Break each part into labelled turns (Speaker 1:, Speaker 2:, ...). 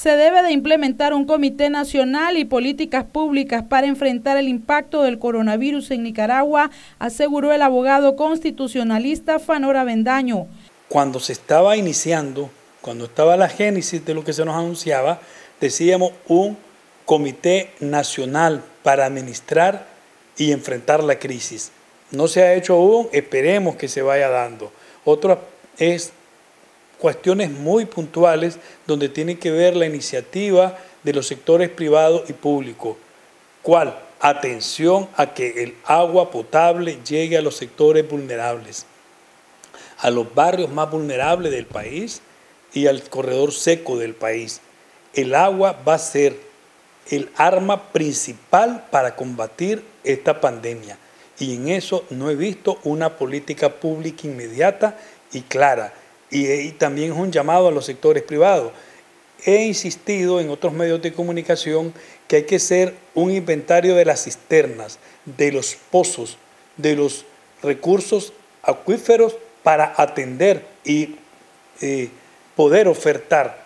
Speaker 1: Se debe de implementar un comité nacional y políticas públicas para enfrentar el impacto del coronavirus en Nicaragua, aseguró el abogado constitucionalista Fanora Bendaño.
Speaker 2: Cuando se estaba iniciando, cuando estaba la génesis de lo que se nos anunciaba, decíamos un comité nacional para administrar y enfrentar la crisis. No se ha hecho aún, esperemos que se vaya dando. Otra es cuestiones muy puntuales donde tiene que ver la iniciativa de los sectores privados y públicos. ¿Cuál? Atención a que el agua potable llegue a los sectores vulnerables, a los barrios más vulnerables del país y al corredor seco del país. El agua va a ser el arma principal para combatir esta pandemia. Y en eso no he visto una política pública inmediata y clara y, también es un llamado a los sectores privados. He insistido en otros medios de comunicación que hay que hacer un inventario de las cisternas, de los pozos, de los recursos acuíferos para atender y eh, poder ofertar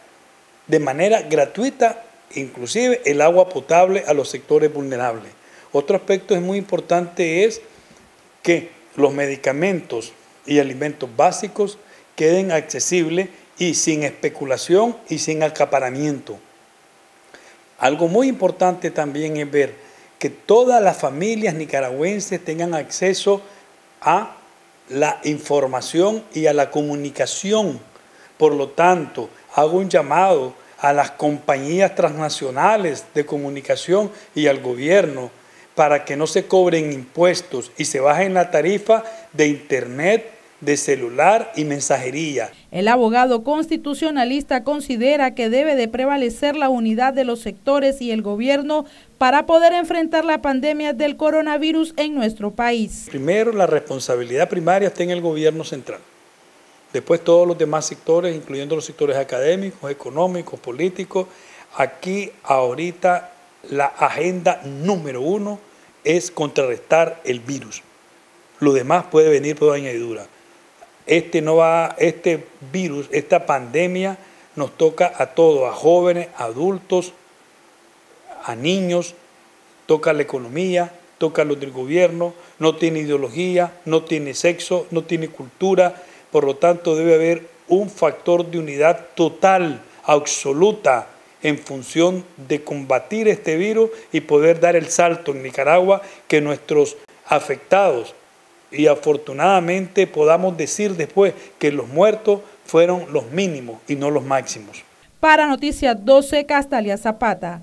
Speaker 2: de manera gratuita inclusive el agua potable a los sectores vulnerables. Otro aspecto es muy importante es que los medicamentos y alimentos básicos queden accesibles y sin especulación y sin acaparamiento. Algo muy importante también es ver que todas las familias nicaragüenses tengan acceso a la información y a la comunicación. Por lo tanto, hago un llamado a las compañías transnacionales de comunicación y al gobierno para que no se cobren impuestos y se bajen la tarifa de Internet de celular y mensajería.
Speaker 1: El abogado constitucionalista considera que debe de prevalecer la unidad de los sectores y el gobierno para poder enfrentar la pandemia del coronavirus en nuestro país.
Speaker 2: Primero, la responsabilidad primaria está en el gobierno central. Después todos los demás sectores, incluyendo los sectores académicos, económicos, políticos. Aquí ahorita la agenda número uno es contrarrestar el virus. Lo demás puede venir por añadidura este, no va, este virus, esta pandemia nos toca a todos, a jóvenes, a adultos, a niños, toca la economía, toca lo del gobierno, no tiene ideología, no tiene sexo, no tiene cultura, por lo tanto debe haber un factor de unidad total, absoluta, en función de combatir este virus y poder dar el salto en Nicaragua que nuestros afectados y afortunadamente podamos decir después que los muertos fueron los mínimos y no los máximos.
Speaker 1: Para Noticias 12, Castalia Zapata.